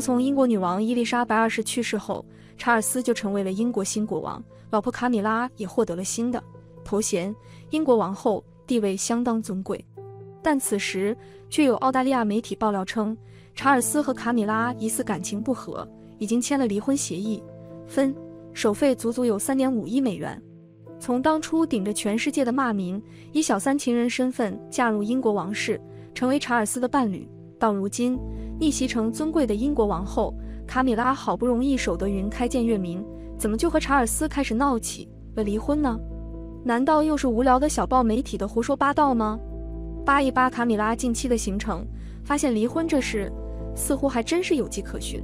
自从英国女王伊丽莎白二世去世后，查尔斯就成为了英国新国王，老婆卡米拉也获得了新的头衔——英国王后，地位相当尊贵。但此时却有澳大利亚媒体爆料称，查尔斯和卡米拉疑似感情不和，已经签了离婚协议，分手费足足有三点五亿美元。从当初顶着全世界的骂名，以小三情人身份嫁入英国王室，成为查尔斯的伴侣，到如今逆袭成尊贵的英国王后，卡米拉好不容易守得云开见月明，怎么就和查尔斯开始闹起了离婚呢？难道又是无聊的小报媒体的胡说八道吗？扒一扒卡米拉近期的行程，发现离婚这事似乎还真是有迹可循。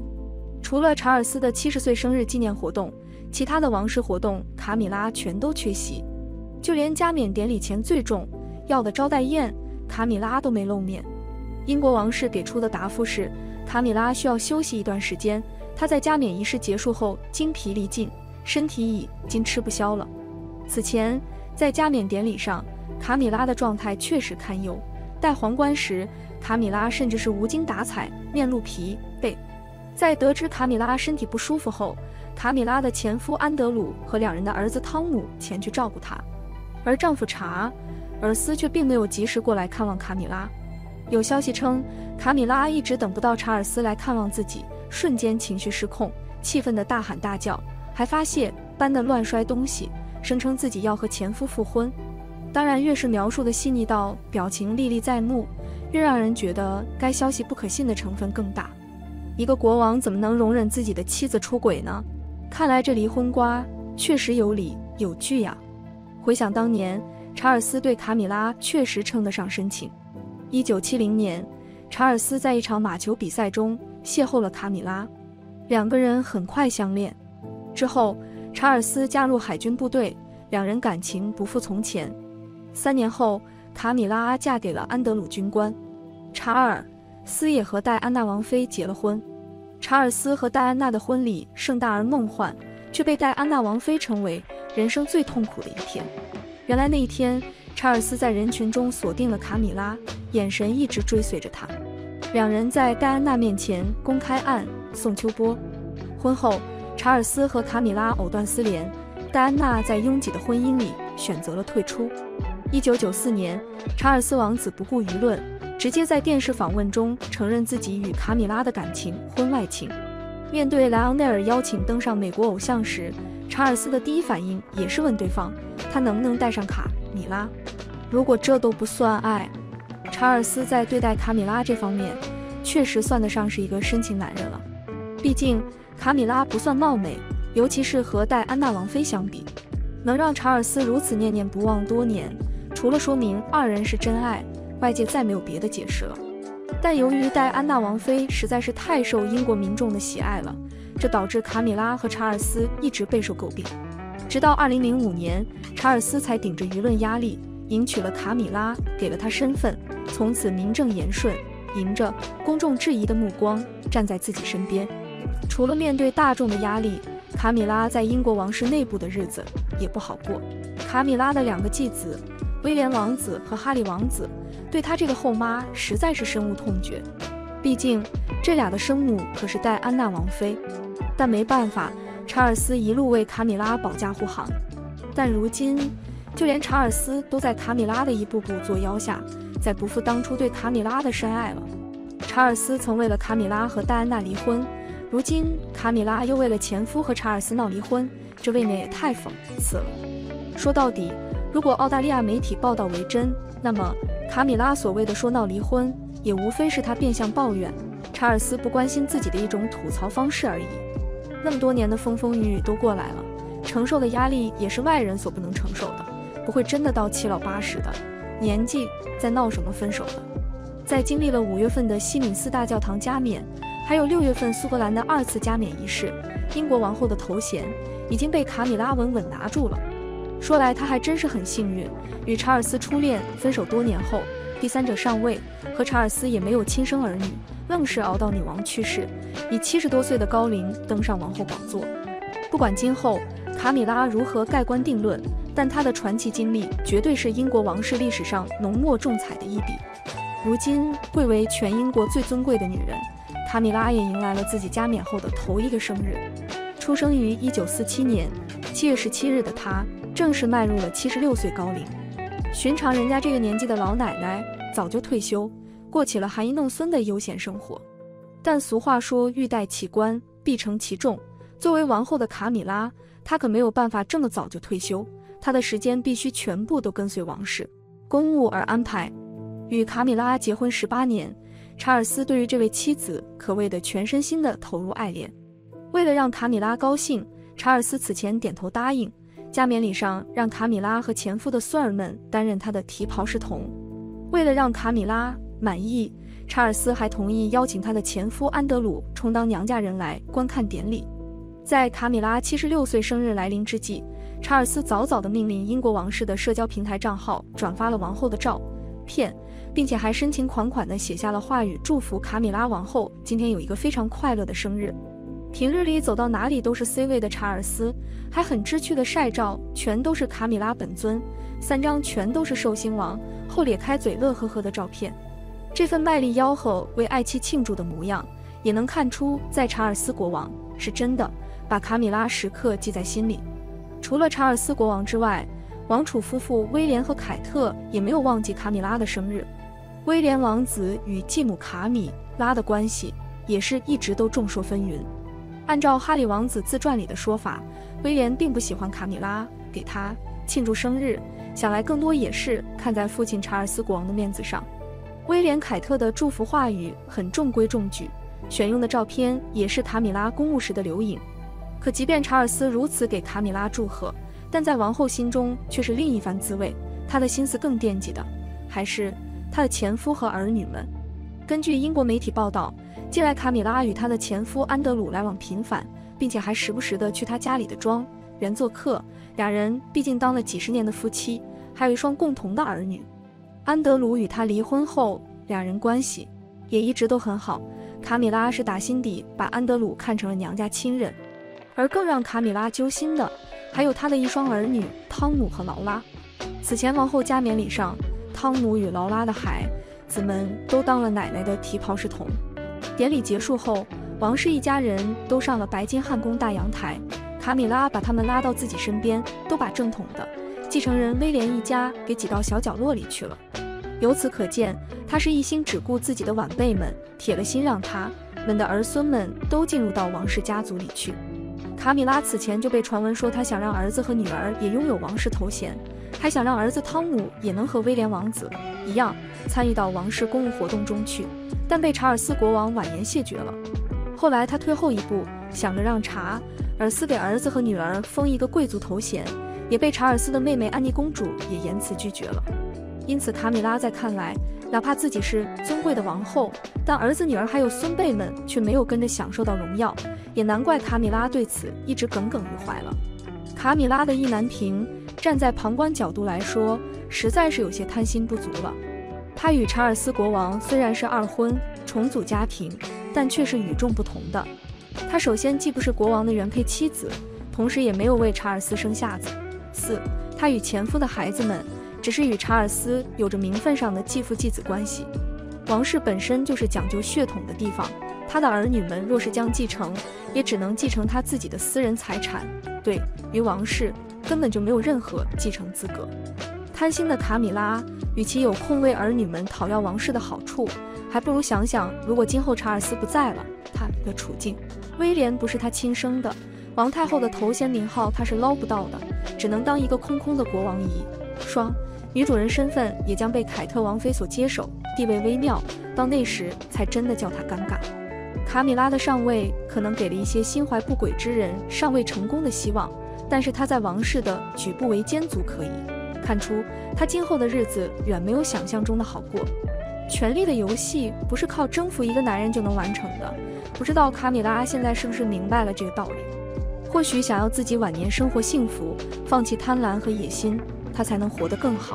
除了查尔斯的七十岁生日纪念活动。其他的王室活动，卡米拉全都缺席，就连加冕典礼前最重要的招待宴，卡米拉都没露面。英国王室给出的答复是，卡米拉需要休息一段时间，她在加冕仪式结束后精疲力尽，身体已经吃不消了。此前在加冕典礼上，卡米拉的状态确实堪忧，戴皇冠时，卡米拉甚至是无精打采，面露疲惫。在得知卡米拉身体不舒服后，卡米拉的前夫安德鲁和两人的儿子汤姆前去照顾她，而丈夫查尔斯却并没有及时过来看望卡米拉。有消息称，卡米拉一直等不到查尔斯来看望自己，瞬间情绪失控，气愤的大喊大叫，还发泄般的乱摔东西，声称自己要和前夫复婚。当然，越是描述的细腻到表情历历在目，越让人觉得该消息不可信的成分更大。一个国王怎么能容忍自己的妻子出轨呢？看来这离婚瓜确实有理有据呀。回想当年，查尔斯对卡米拉确实称得上深情。一九七零年，查尔斯在一场马球比赛中邂逅了卡米拉，两个人很快相恋。之后，查尔斯加入海军部队，两人感情不复从前。三年后，卡米拉嫁给了安德鲁军官，查尔斯也和戴安娜王妃结了婚。查尔斯和戴安娜的婚礼盛大而梦幻，却被戴安娜王妃称为人生最痛苦的一天。原来那一天，查尔斯在人群中锁定了卡米拉，眼神一直追随着他。两人在戴安娜面前公开暗送秋波。婚后，查尔斯和卡米拉藕断丝连，戴安娜在拥挤的婚姻里选择了退出。一九九四年，查尔斯王子不顾舆论。直接在电视访问中承认自己与卡米拉的感情婚外情。面对莱昂内尔邀请登上美国偶像时，查尔斯的第一反应也是问对方，他能不能带上卡米拉？如果这都不算爱，查尔斯在对待卡米拉这方面确实算得上是一个深情男人了。毕竟卡米拉不算貌美，尤其是和戴安娜王妃相比，能让查尔斯如此念念不忘多年，除了说明二人是真爱。外界再没有别的解释了，但由于戴安娜王妃实在是太受英国民众的喜爱了，这导致卡米拉和查尔斯一直备受诟病。直到2005年，查尔斯才顶着舆论压力迎娶了卡米拉，给了她身份，从此名正言顺，迎着公众质疑的目光站在自己身边。除了面对大众的压力，卡米拉在英国王室内部的日子也不好过。卡米拉的两个继子。威廉王子和哈利王子对他这个后妈实在是深恶痛绝，毕竟这俩的生母可是戴安娜王妃。但没办法，查尔斯一路为卡米拉保驾护航。但如今，就连查尔斯都在卡米拉的一步步作妖下，再不复当初对卡米拉的深爱了。查尔斯曾为了卡米拉和戴安娜离婚，如今卡米拉又为了前夫和查尔斯闹离婚，这未免也太讽刺了。说到底。如果澳大利亚媒体报道为真，那么卡米拉所谓的说闹离婚，也无非是他变相抱怨查尔斯不关心自己的一种吐槽方式而已。那么多年的风风雨雨都过来了，承受的压力也是外人所不能承受的，不会真的到七老八十的年纪再闹什么分手的。在经历了五月份的西敏寺大教堂加冕，还有六月份苏格兰的二次加冕仪式，英国王后的头衔已经被卡米拉稳稳拿住了。说来，她还真是很幸运，与查尔斯初恋分手多年后，第三者上位，和查尔斯也没有亲生儿女，愣是熬到女王去世，以七十多岁的高龄登上王后宝座。不管今后卡米拉如何盖棺定论，但她的传奇经历绝对是英国王室历史上浓墨重彩的一笔。如今贵为全英国最尊贵的女人，卡米拉也迎来了自己加冕后的头一个生日。出生于1947年7月17日的她，正式迈入了76岁高龄。寻常人家这个年纪的老奶奶早就退休，过起了含饴弄孙的悠闲生活。但俗话说，欲戴其冠，必承其重。作为王后的卡米拉，她可没有办法这么早就退休，他的时间必须全部都跟随王室公务而安排。与卡米拉结婚十八年，查尔斯对于这位妻子可谓的全身心的投入爱恋。为了让卡米拉高兴，查尔斯此前点头答应，加冕礼上让卡米拉和前夫的孙儿们担任他的提袍侍童。为了让卡米拉满意，查尔斯还同意邀请他的前夫安德鲁充当娘家人来观看典礼。在卡米拉七十六岁生日来临之际，查尔斯早早地命令英国王室的社交平台账号转发了王后的照片，并且还深情款款地写下了话语，祝福卡米拉王后今天有一个非常快乐的生日。平日里走到哪里都是 C 位的查尔斯，还很知趣的晒照，全都是卡米拉本尊，三张全都是寿星王后咧开嘴乐呵呵的照片。这份卖力吆喝为爱妻庆祝的模样，也能看出在查尔斯国王是真的。把卡米拉时刻记在心里。除了查尔斯国王之外，王储夫妇威廉和凯特也没有忘记卡米拉的生日。威廉王子与继母卡米拉的关系也是一直都众说纷纭。按照哈里王子自传里的说法，威廉并不喜欢卡米拉给他庆祝生日，想来更多也是看在父亲查尔斯国王的面子上。威廉凯特的祝福话语很中规中矩，选用的照片也是卡米拉公务时的留影。可即便查尔斯如此给卡米拉祝贺，但在王后心中却是另一番滋味。她的心思更惦记的还是她的前夫和儿女们。根据英国媒体报道，近来卡米拉与她的前夫安德鲁来往频繁，并且还时不时的去他家里的庄园做客。两人毕竟当了几十年的夫妻，还有一双共同的儿女。安德鲁与她离婚后，两人关系也一直都很好。卡米拉是打心底把安德鲁看成了娘家亲人。而更让卡米拉揪心的，还有她的一双儿女汤姆和劳拉。此前王后加冕礼上，汤姆与劳拉的孩子们都当了奶奶的提袍侍童。典礼结束后，王室一家人都上了白金汉宫大阳台，卡米拉把他们拉到自己身边，都把正统的继承人威廉一家给挤到小角落里去了。由此可见，她是一心只顾自己的晚辈们，铁了心让他们的儿孙们都进入到王室家族里去。卡米拉此前就被传闻说，她想让儿子和女儿也拥有王室头衔，还想让儿子汤姆也能和威廉王子一样参与到王室公务活动中去，但被查尔斯国王婉言谢绝了。后来他退后一步，想着让查尔斯给儿子和女儿封一个贵族头衔，也被查尔斯的妹妹安妮公主也言辞拒绝了。因此，卡米拉在看来，哪怕自己是尊贵的王后，但儿子、女儿还有孙辈们却没有跟着享受到荣耀。也难怪卡米拉对此一直耿耿于怀了。卡米拉的意难平，站在旁观角度来说，实在是有些贪心不足了。她与查尔斯国王虽然是二婚重组家庭，但却是与众不同的。她首先既不是国王的原配妻子，同时也没有为查尔斯生下子。四，她与前夫的孩子们只是与查尔斯有着名分上的继父继子关系。王室本身就是讲究血统的地方。他的儿女们若是将继承，也只能继承他自己的私人财产，对于王室根本就没有任何继承资格。贪心的卡米拉，与其有空为儿女们讨要王室的好处，还不如想想，如果今后查尔斯不在了，他的处境。威廉不是他亲生的，王太后的头衔名号他是捞不到的，只能当一个空空的国王姨。双女主人身份也将被凯特王妃所接手，地位微妙，到那时才真的叫他尴尬。卡米拉的上位可能给了一些心怀不轨之人尚未成功的希望，但是他在王室的举步维艰足可以看出，他今后的日子远没有想象中的好过。权力的游戏不是靠征服一个男人就能完成的，不知道卡米拉现在是不是明白了这个道理？或许想要自己晚年生活幸福，放弃贪婪和野心，他才能活得更好。